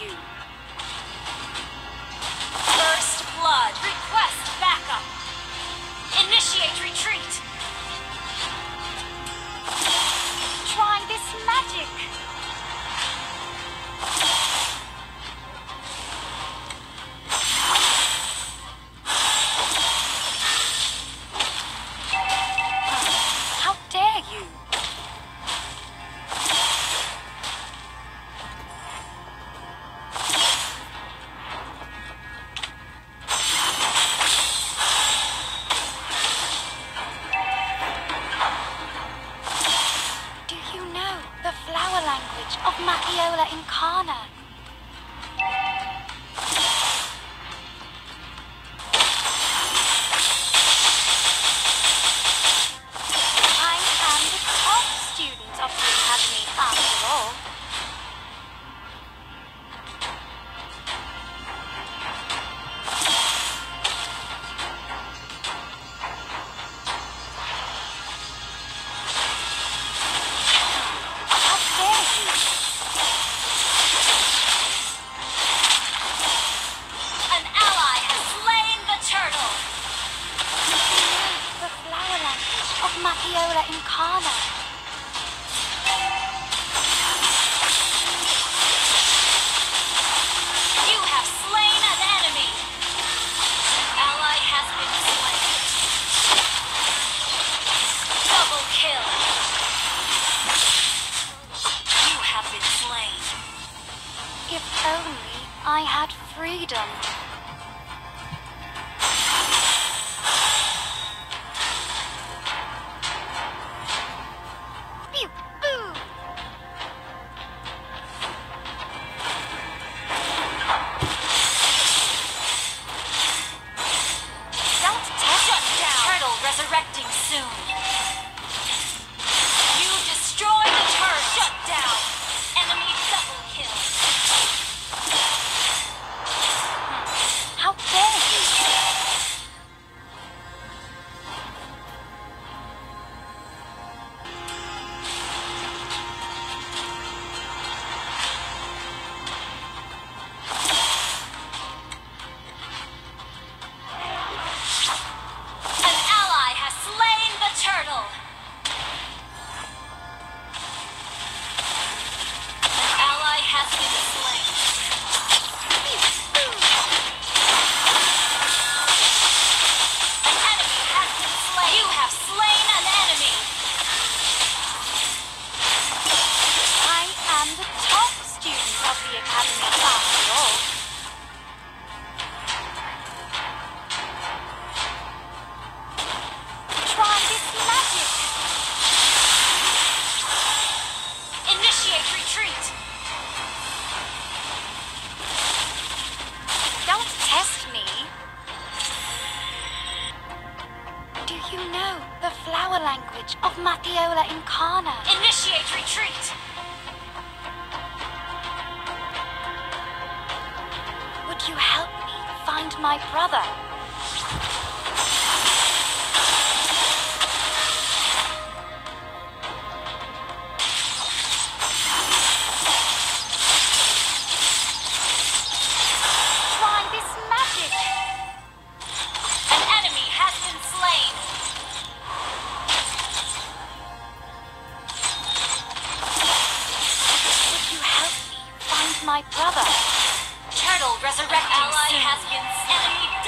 you. Do you know the flower language of Matthiola incana? Initiate retreat! Would you help me find my brother? my brother. Turtle resurrected Ally soon. has been slain.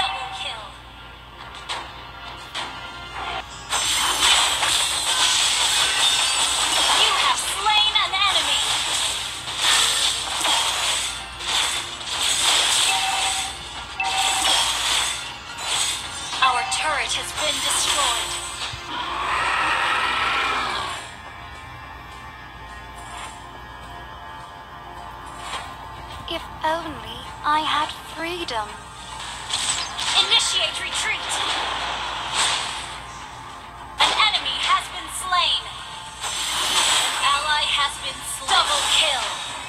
freedom. Initiate retreat! An enemy has been slain! An ally has been slain. Double kill!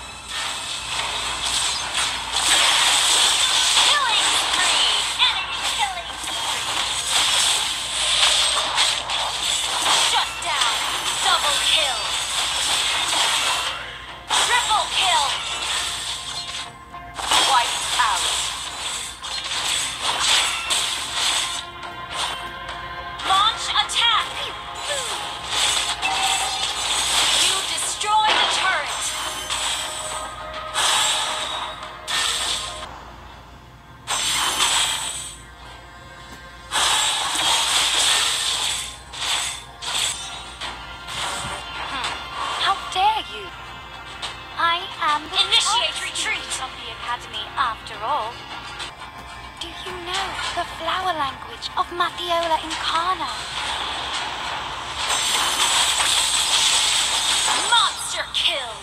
you. I am the Initiate retreat of the Academy after all. Do you know the flower language of Matthiola incana? Monster kill!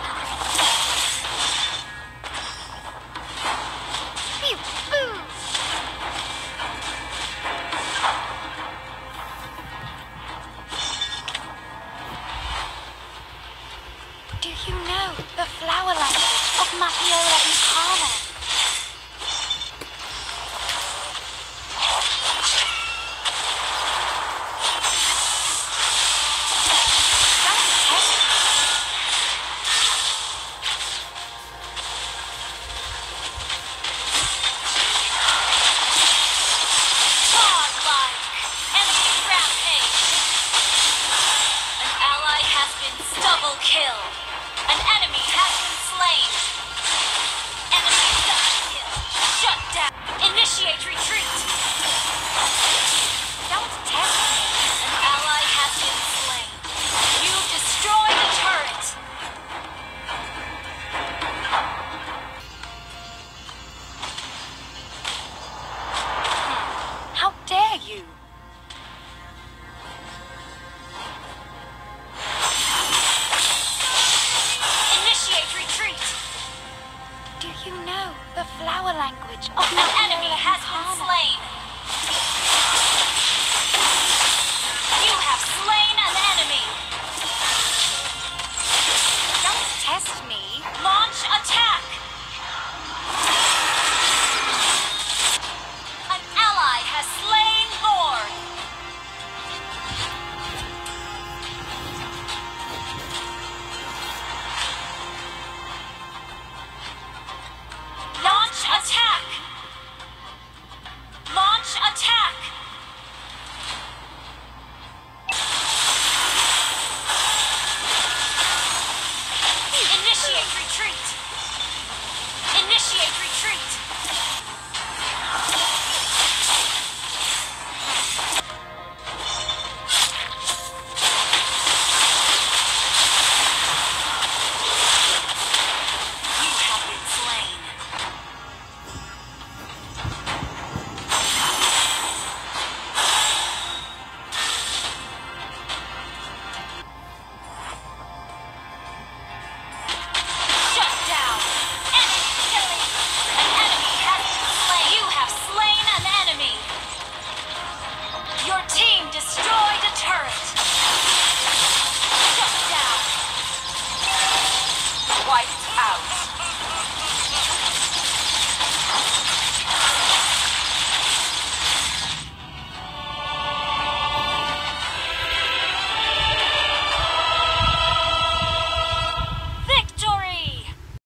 language of enemy has been slain. You have slain an enemy. Don't test me.